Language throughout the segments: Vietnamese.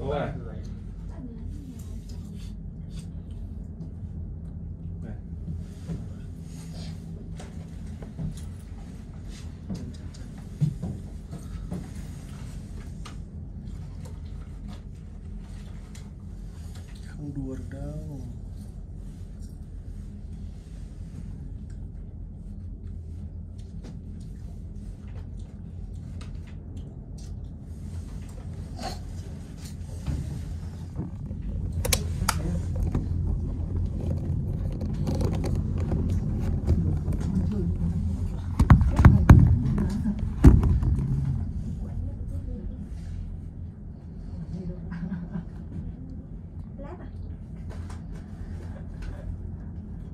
Go back.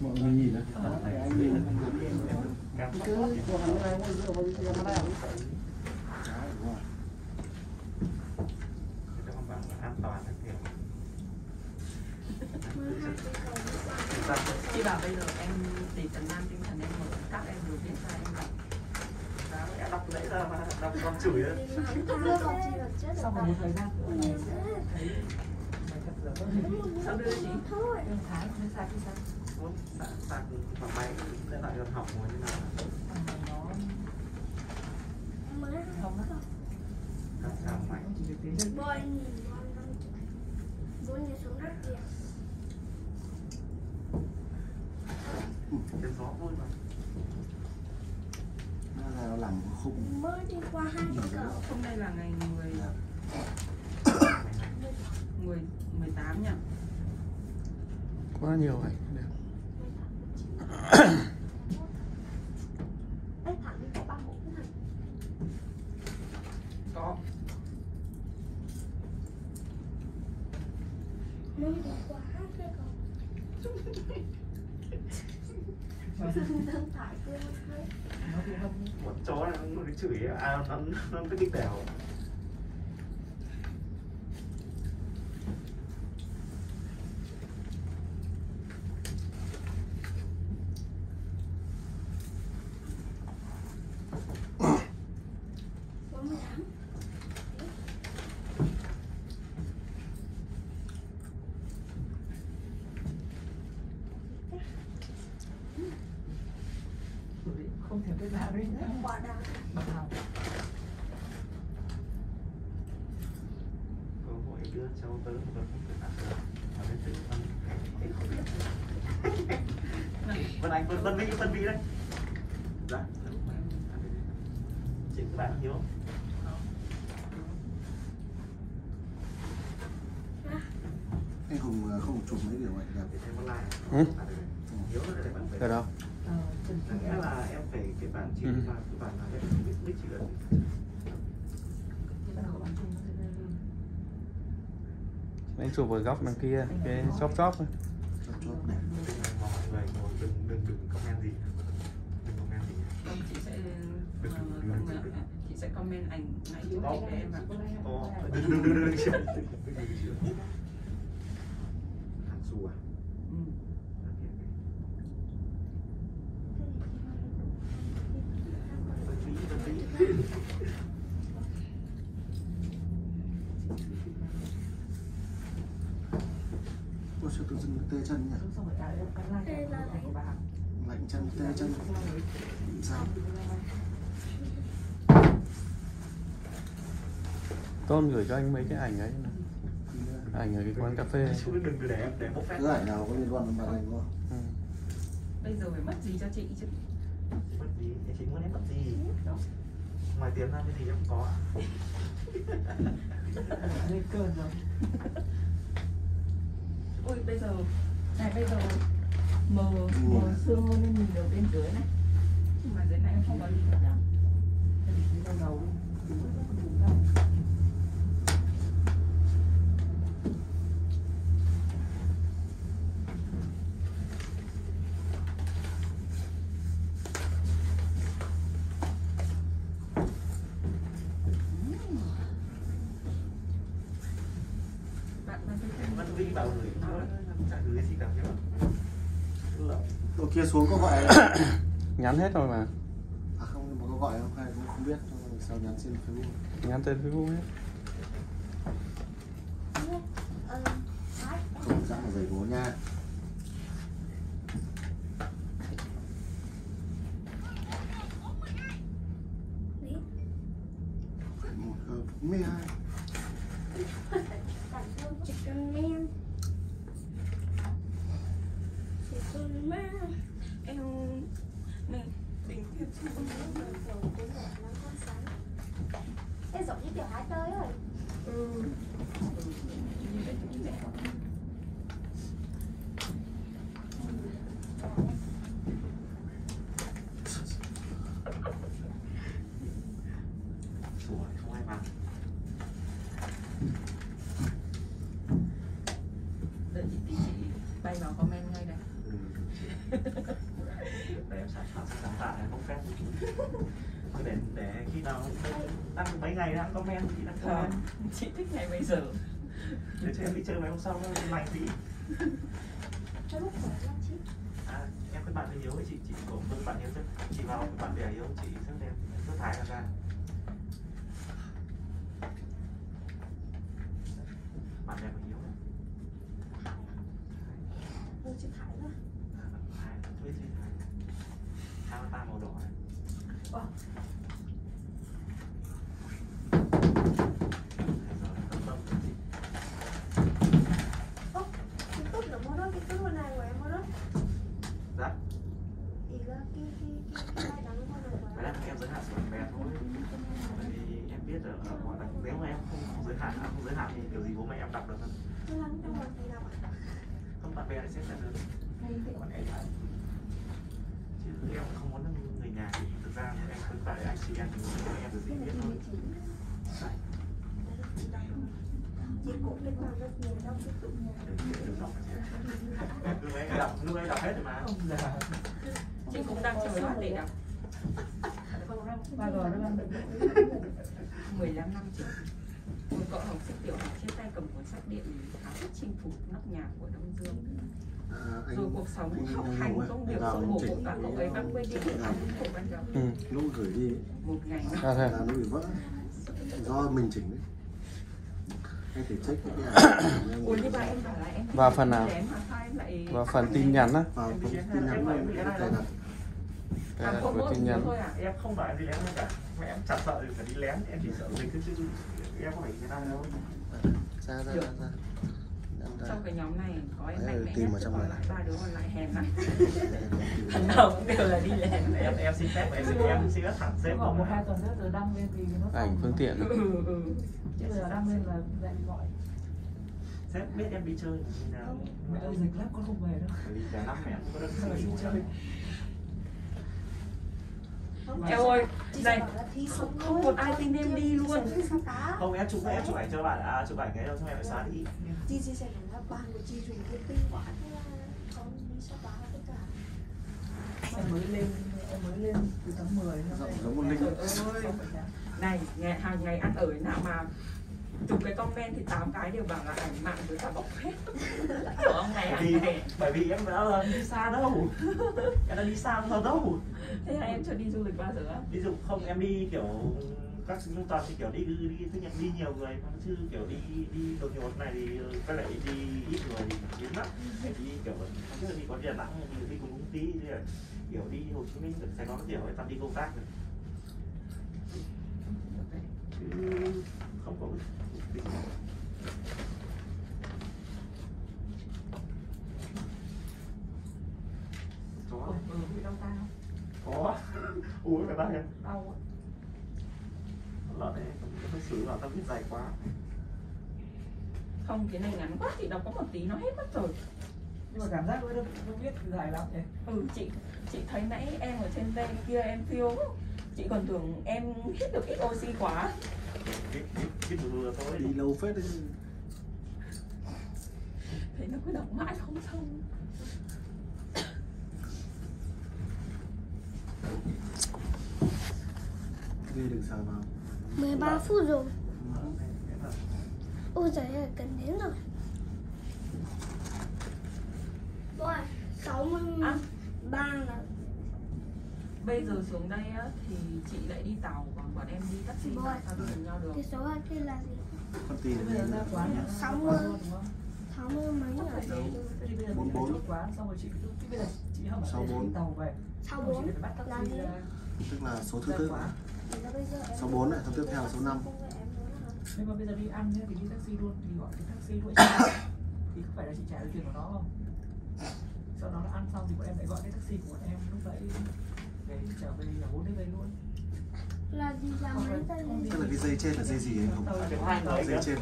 mọi người nhìn đấy chị bảo bây giờ em để trần nam tinh thần em mở các em vừa biết ra em đọc em đọc nãy giờ mà đọc còn chửi đấy xong rồi một thời gian thấy sao đưa chị thôi thái nó sạc thì sao sạc sạc bằng máy điện thoại còn hỏng rồi như nào không đó không sao mày bôi bôi nhìn xuống đất kìa trên gió vui mà nó là làm khung. Mới đi qua hai cái hôm nay là ngày 10 18 nhỉ? Quá nhiều ảnh đẹp Ê, thẳng đi có ba hũ này có mới đi qua hai cái cỡ Thân thải kia mới thấy nó bị hâm một chó này nó nó chửi ấy. à nó nó nó cứ đi đèo bốn mươi tám không thể biết nào đấy có hội đưa cháu tới một lần không thể đạt được ở bên tự không biết vân anh vân vân mỹ vân mỹ đấy dạ chị các bạn hiếu anh hùng không chụp mấy điều ảnh đẹp. Ừ. hiếu là để bạn ở phải đâu ờ em phải cái bạn chị Ừ. và cái bạn là em không biết biết chị được anh chụp ở góc đằng kia cái chóp chóp ấy. đẹp Đừng là mọi người ngồi đừng đừng đừng comment gì đừng comment gì Vâng, chị sẽ ờ, comment, à, chị sẽ comment ảnh nãy chụp Có. cho em và đừng đừng đừng đừng đừng chịu đừng đừng đừng chịu hàng xù à ừ. Vật lý vật lý ôi sao tự dưng tê chân nhỉ xong rồi tạo ra cái like của bà lạnh chân tê chân sao tôn gửi cho anh mấy cái ảnh ấy ảnh ở cái quán cà phê Chú đừng để để bốc phép cái ảnh nào có liên quan đến màn hình không ừ. bây giờ phải mất gì cho chị chứ mất gì chị muốn em mất gì ngoài tiền ra cái gì em có à? lên cơn rồi ui bây giờ này bây giờ mờ mờ xương lên nhìn được bên dưới này nhưng mà dưới này em không có gì cả vào đầu đi. Đúng rồi, đúng rồi. bạn bạn thấy không? Vẫn Vi bảo gửi thôi chả gửi gì cả nhá Đồ kia xuống có gọi là nhắn hết rồi mà. À không mà có gọi không? Hay cũng không biết. Sao nhắn xin Facebook? Nhắn tên facebook hết. Ờ, không dám mà giày bố nha Lý. một ờ, mê hai Chicken man. Chicken man. em này tình tiết chứ không biết là Ê, giống như tiểu hai tới rồi. ừ như vậy cũng dễ Sủa không ai bằng đợi chị tí chị bay vào comment ngay này để em sản phẩm sáng tạo này bốc phép để để khi nào đăng mấy ngày đã comment thì đăng comment. Chị thích ngày bây giờ. Để cho em đi chơi mấy hôm sau nó lành tí. Cho lúc khỏe ra chị. à, em các bạn hiếu ấy chị chị cũng các bạn hiếu rất chị vào bạn bè hiếu chị rất đẹp rất thái là ra bạn bè của hiếu ấy. Ừ, chị Thái rồi. À, bạn cái tốt là mua đó cái tốt bên này của em mua đó Dạ. ý là cái cái cái cái đắng mua được Đấy là em giới hạn số bé thôi Bởi vì em biết là ở ngoài này nếu mà em không, không giới hạn à, không giới hạn thì kiểu gì bố mẹ em đọc được hơn cái lắng trong một gì đâu ạ không bạn bè sẽ nhận được còn em lại chứ em không muốn người nhà thì thực ra em cứ tại anh chị em thì em được gì biết thôi. Chị cũng biết rất nhiều cái nhà lúc ấy đọc, lúc ấy đọc hết rồi mà. Chị cũng đang chờ bạn để đọc. Ba rồi nó đang 15 năm trước một cậu học sinh tiểu học trên tay cầm cuốn sách điện khá thức chinh phục nóc nhà của Đông Dương rồi cuộc sống học hành công việc hồ chỉnh của các cậu ấy vẫn quên đi xúc của ban đầu ừ. lúc gửi đi một ngày à thế là nó bị vỡ do mình chỉnh đấy em em Vào phần nào? em em và phần tin nhắn á vào phần tin nhắn luôn cái à, là của tin nhắn thôi à em không phải đi lén đâu cả mẹ em chả sợ phải đi lén em chỉ sợ mình cứ em có phải cái nào đâu ra ra ra trong cái nhóm này có em mạnh mẽ tìm nhất trong còn này. lại ba đứa còn lại hèn lắm thằng nào cũng đều là đi lén em em xin phép em xin em xin phép thẳng sếp khoảng một hai tuần nữa rồi đăng lên thì nó ảnh phương tiện ừ, ừ. chứ bây giờ đăng lên là lại gọi sếp biết em đi chơi nào mẹ ơi dịch lắm con không về đâu vì cả năm mẹ em không có được đi chơi em ơi này không không một ai tin em đi luôn không em chụp em chụp ảnh cho bạn à chụp ảnh cái đâu xong em phải xóa đi chị chia sẻ bạn của chị dùng cái tin quá thế là con đi sao báo tất cả. Em mới lên em mới lên từ tháng 10 năm nay giống con linh ơi này ngày hàng ngày ăn ở nào mà chụp cái comment thì tám cái đều bảo là ảnh mạng với cả bọc hết. Kiểu ông này bởi vì này. bởi vì em đã đi xa đâu. Em đã đi xa không đâu. Thế là em chưa đi du lịch bao giờ á? Ví dụ không em đi kiểu các trung toàn thì kiểu đi đi, đi thứ nhất đi nhiều người mà chứ kiểu đi đi đột ngột này thì cái lại đi ít người thì hiếm lắm phải đi kiểu trước đi có Đà Nẵng đi đi cùng công ty là kiểu đi Hồ Chí Minh được Sài Gòn kiểu ta đi công tác rồi chứ không có cái có. Ừ, ừ, bị đau tay không? Có. Ui cái tay em đau á lợn này nó xử là tao biết dài quá. Không cái này ngắn quá chị đọc có một tí nó hết mất rồi. Nhưng mà cảm giác nó nó biết dài lắm nhỉ? Ừ chị chị thấy nãy em ở trên đây kia em phiêu chị còn tưởng em hít được ít oxy quá. Cái cái cái vừa thôi. Đi lâu phết đấy thấy nó cứ đọc mãi không xong. Đi đừng sờ vào 13 phút rồi. Ôi giời ơi cần đến rồi. Rồi 63 là bây giờ xuống đây á thì chị lại đi tàu còn bọn em đi taxi Bôi. sao đi cùng nhau được. Cái số kia là gì? Con Thế bây giờ ra quán là Sáu sáu mươi. mươi đúng không? 60 mấy phải bốn. chốt quán xong rồi chị cứ bây giờ chị không phải tàu về. Xong rồi 64 chị phải bắt là gì? tức là số thứ ra là Số bốn này, số tiếp theo số năm. nhưng mà bây giờ đi ăn nhá, thì đi taxi luôn thì gọi cái taxi đuổi thì không phải là chị trả được tiền của nó không? Sau đó là ăn xong thì bọn em lại gọi cái taxi của bọn em lúc đấy để trở về nhà bố đấy về luôn. Là gì là mấy tay tức là cái dây trên là dây gì anh không. Dây trên.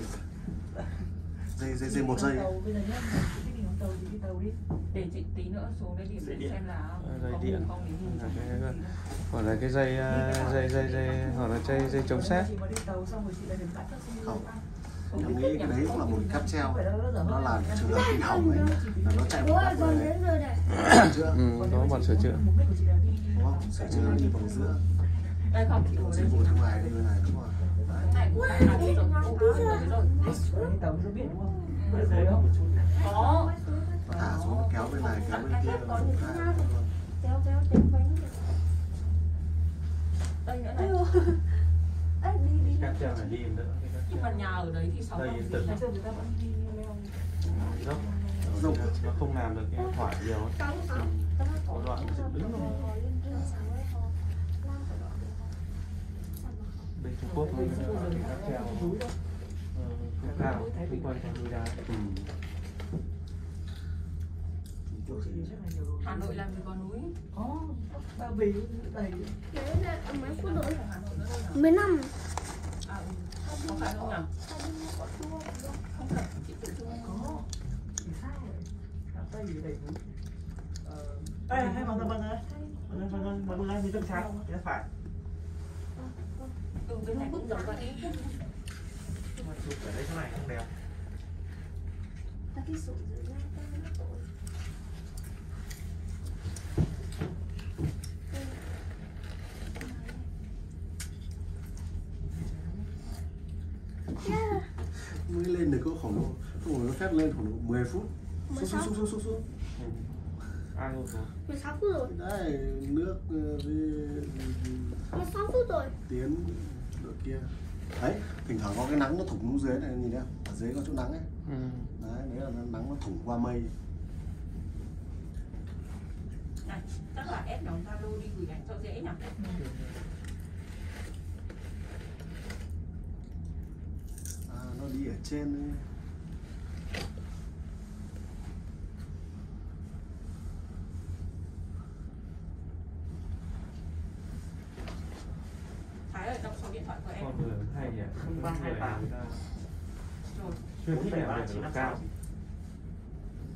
Dây dây dây một dây tàu cái thì đi tàu đi để chị tí nữa xuống điểm Dây để điện. xem là Dây có điện. không Là cái- hoặc là cái dây ờ, dây dây dây hoặc là dây dây chống xét. Chị mà đi tàu xong rồi chị lại đến bắt taxi luôn Không. Không em nghĩ cái đấy cũng là một cáp treo. Không nó là trường hợp bị hỏng ấy là nó chạy một còn rồi rồi này chưa ừ, Còn bọn chị sửa chữa đúng không? sửa chữa đi. bằng giữa đây không chị ngồi đây. Chị mại đi bên này đúng rồi này cũng là đi rồi phải rồi rồi đi tàu nó biết đúng không? Bây giờ có một chút này. Thả xuống kéo bên này kéo bên kia có những cái hai nào kéo kéo bánh đây nữa này. Đi đi. Các treo này đi nữa nhưng mà nhà ở đấy thì sáu Đây, năm gì người ta vẫn đi leo dốc. Dốc. nó không làm được cái thoải nhiều. Có đoạn đứng cái đó. Trung Quốc nó cáp treo. Không cao xung quanh con núi đá ừ. chỗ chị chắc là nhiều rồi Hà Nội làm gì có núi? Có ba vì đầy. Đấy là mấy phút nữa Hà Nội nó đâu nào 10 năm. À, ừ. không phải không nào? Không phải chị tự chung có. Thì sao vậy Hà Tây thì đầy núi. Ờ, Ê, hay mà tao vâng ơi ơi, mình tâm trái Thế phải. Ừ bên này cũng giống vậy. Mà chụp ở đây chỗ này không đẹp. Ta cái sổ dưới ra ta nó tội Yeah. mới lên được có khoảng độ không nó phép lên khoảng độ 10 phút. Xúc xúc xúc xúc xúc xúc ừ. ai rồi 16 phút rồi. Đấy nước ờ, với 16 phút rồi. Tiến đội kia. Đấy thỉnh thoảng có cái nắng nó thủng xuống dưới này nhìn thấy không? Ở dưới có chỗ nắng ấy. Ừ. đấy đấy là nó nắng nó thủng qua mây. Này chắc là ép nhóm Zalo đi gửi ảnh cho dễ nhỉ? À, nó đi ở trên 0328 4 7 3 9 5 6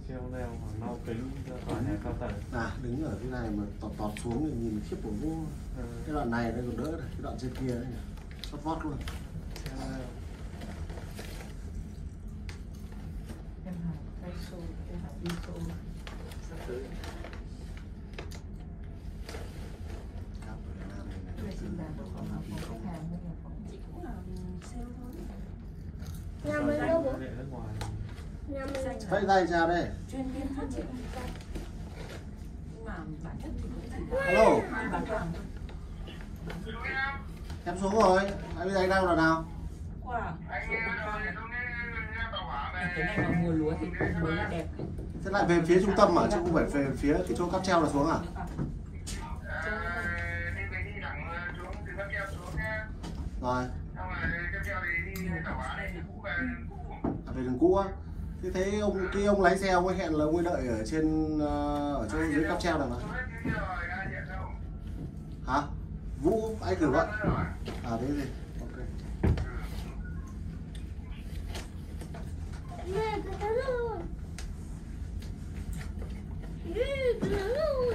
treo leo hoặc lau kính tòa nhà cao tầng à đứng ở cái này mà tọt tọt xuống thì nhìn khiếp của vô cái đoạn này đây còn đỡ này cái đoạn trên kia đấy sót vót luôn em học cây xô em học đi xô sắp tới Vậy mình tay chào đây. Chuyên viên phát triển mà bản chất chỉ Hello. bán hàng em xuống rồi. Anh bây giờ anh đang là nào? Quả cái này mùa lúa thì mới là đẹp thế lại về phía trung tâm mà chứ không phải về phía cái chỗ cáp treo là xuống à? Rồi. À, về đường cũ á thế thấy ông cái ông lái xe ông ấy hẹn là ông ấy đợi ở trên ờ, ở chỗ dưới cáp treo này. Mà hả? Vũ anh thử gọi à thế gì ok. Cái đó đó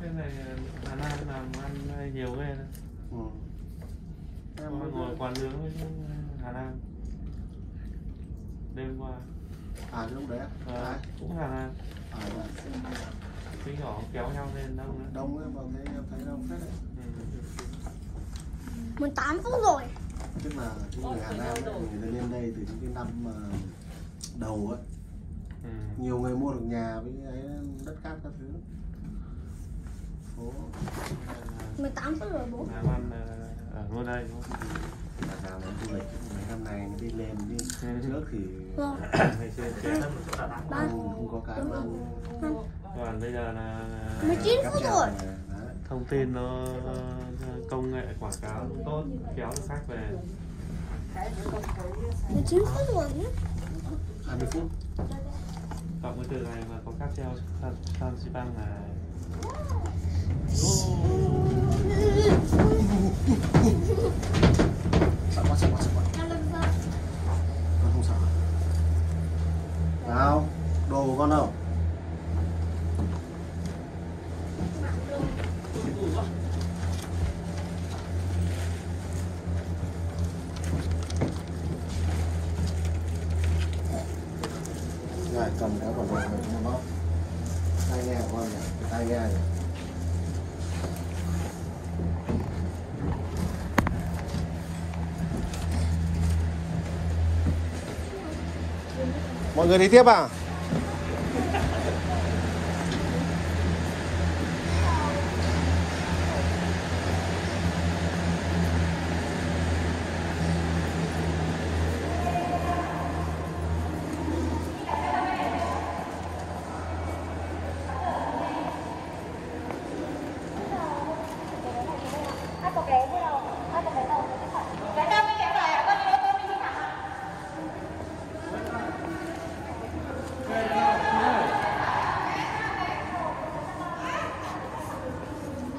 ai này Hà Nam làm ăn nhiều ghê đấy. Ừ. em ngồi quán nướng với Hà Nam đêm qua à cái lúc đấy ờ, Đấy. cũng Hà Nam à rồi. tí nhỏ kéo nhau lên đông nữa đông ấy vào thấy em thấy đông phết đấy ừ. 18 phút rồi tức là cái người Hà Nam ấy, người ta lên đây từ những cái năm mà đầu ấy Ừ. nhiều người mua được nhà với ấy đất cát các thứ phố 18 phút rồi bố làm ăn ờ, ở luôn đây đúng không? Nhà nào nó du lịch. Mấy năm này nó đi lên đi trước thì Vâng. ngày xưa trẻ Thêm một chỗ Đà Nẵng Ba không, có cái ăn còn bây giờ là 19 cáp phút rồi. thông tin nó công nghệ quảng cáo tốt kéo khách về. 19 phút rồi nhé. 20 phút. Cộng với từ này mà có cáp treo san, san xi băng là sợ quá sợ quá sợ quá con không sợ. Nào đồ của con đâu rồi cầm cái quả vật này cho nó tai nghe của con nhỉ tai nghe nhỉ mọi người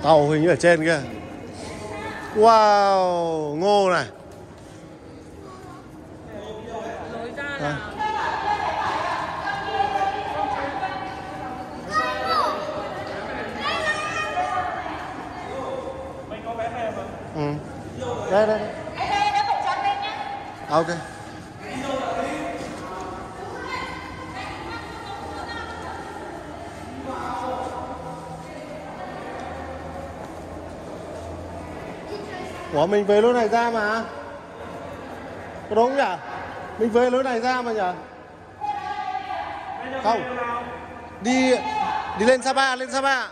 tàu hình như ở trên kia wow ngô này lối ra À. là ừ. đây đây đây. À, ok Ủa mình về lối này ra mà Có đúng nhỉ? Mình về lối này ra mà nhỉ? Không Đi Đi lên Sapa, lên Sapa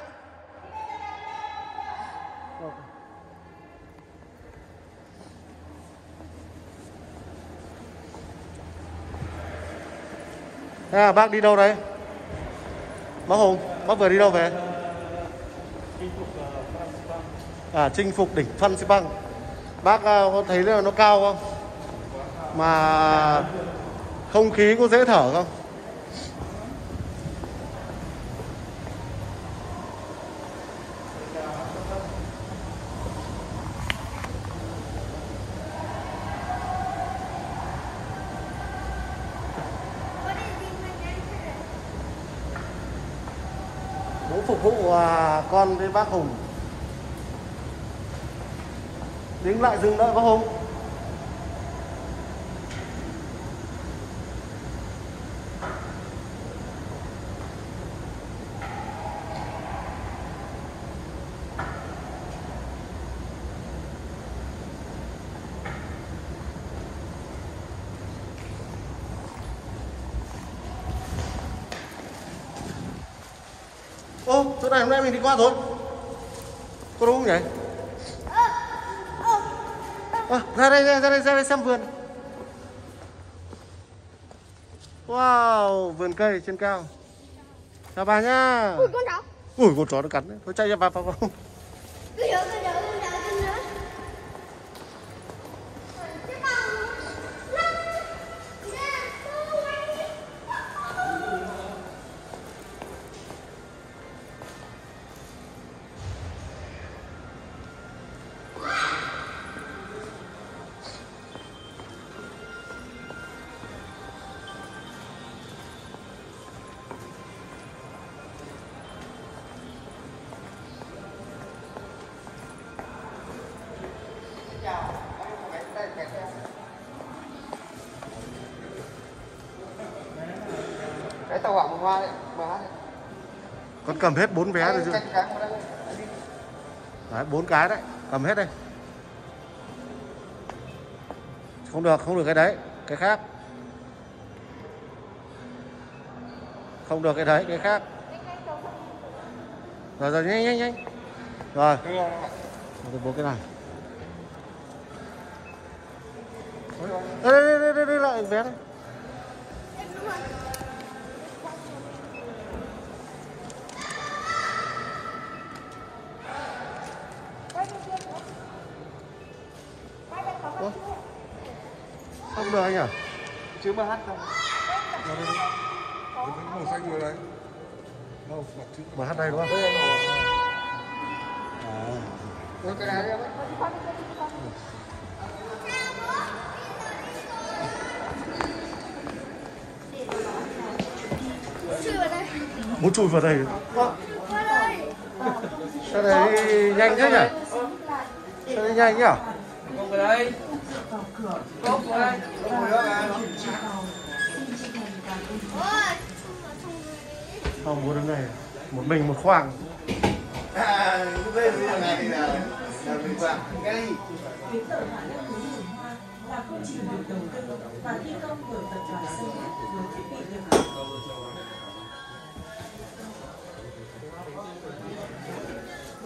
Thế à, bác đi đâu đấy? Bác Hùng, bác vừa đi đâu về? À, chinh phục đỉnh Phan Xipang Bác ờ, có thấy là nó cao không? Mà không khí có dễ thở không? Phục vụ à, con với bác Hùng tiếng lại dừng đợi có không? Ô, chỗ này hôm nay mình đi qua rồi Có đúng không nhỉ? À, ra đây, ra đây, ra đây xem vườn. Wow, vườn cây trên cao. Chào bà nhá Ui con chó. Ui, con chó nó cắn đấy. Thôi chạy ra vào vào vào một hoa đấy mà hát Con cầm hết bốn vé rồi chứ. Đấy, bốn cái đấy Cầm hết đây. Không được, không được cái đấy Cái khác. Không được cái đấy, cái khác. Rồi rồi, nhanh nhanh nhanh. Rồi. Tôi bố cái này. Đây đây đây, đây lại vé đây Không được anh à? chứ mà hát không màu xanh rồi đấy đâu mặt chữ Mà hát đây đúng không? À. Cái này đấy đây Muốn chui vào đây đây Sao này đi nhanh thế nhỉ? Sao đi nhanh nhỉ? Không vào đây. Cốc vào đây. Ôi Không muốn đứng này. Một mình một khoang. À lúc đây giờ này là là mình quảng cái gì Tuyến tàu hỏa lắp núi Hồn Hoa là công trình được đầu tư và thi công bởi tập đoàn xây lắp với thiết bị hiện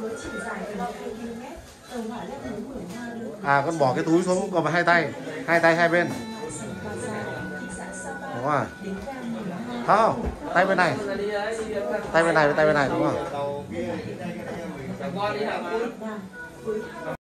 Với chiều dài 2 km, tàu hỏa núi Hoa được À con bỏ cái túi xuống còn hai tay? Hai tay hai bên. Đúng rồi. Không, tay bên này. Tay bên này với tay bên này đúng không?